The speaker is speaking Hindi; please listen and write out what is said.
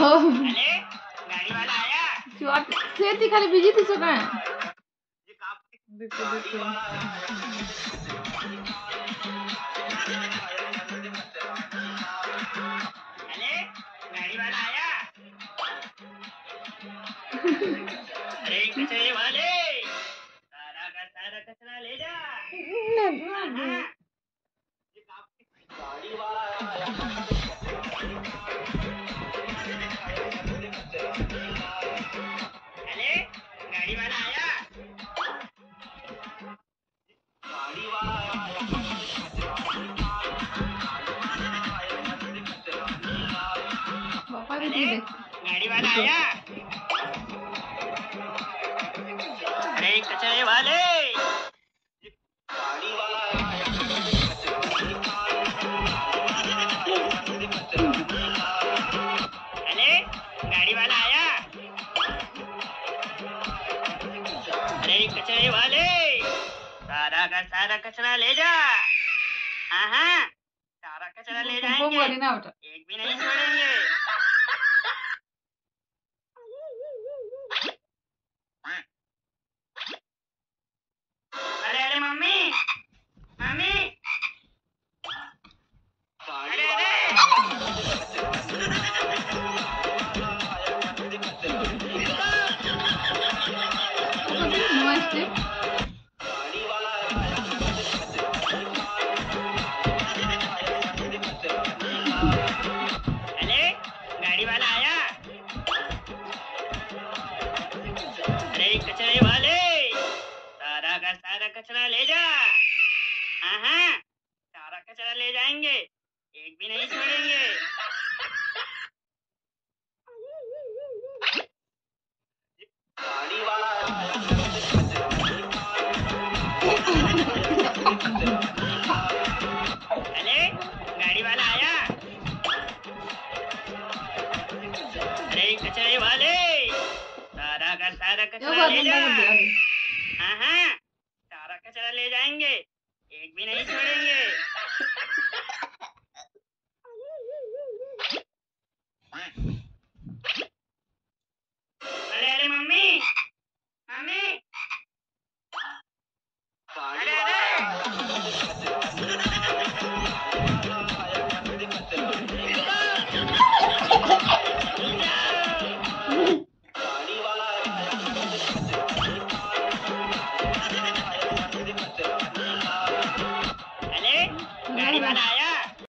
हो अरे गाड़ी खाली बिज़ी थी सो काय ये काफ़ी देखो देखो अरे कचरे वाले सारा हाँ, गाड़ी वाला आया गाड़ी वाला आया। अरे कचरे वाले। अरे कचरे वाले सारा का सारा कचरा ले जा हाँ हाँ सारा कचरा ले पंपो जाएँगे वाली ना बेटा एक भी नहीं छोड़ेंगे अरे अरे मम्मी मम्मी अरे अरे कचरा ले जा। हाँ हाँ सारा कचरा ले जाएँगे एक भी नहीं छोड़ेंगे। अरे गाड़ी वाला आया। अरे कचरे वाले सारा का सारा कचरा ले जा। हाँ हाँ। कचरा ले जाएँगे। एक भी नहीं छोड़ेंगे।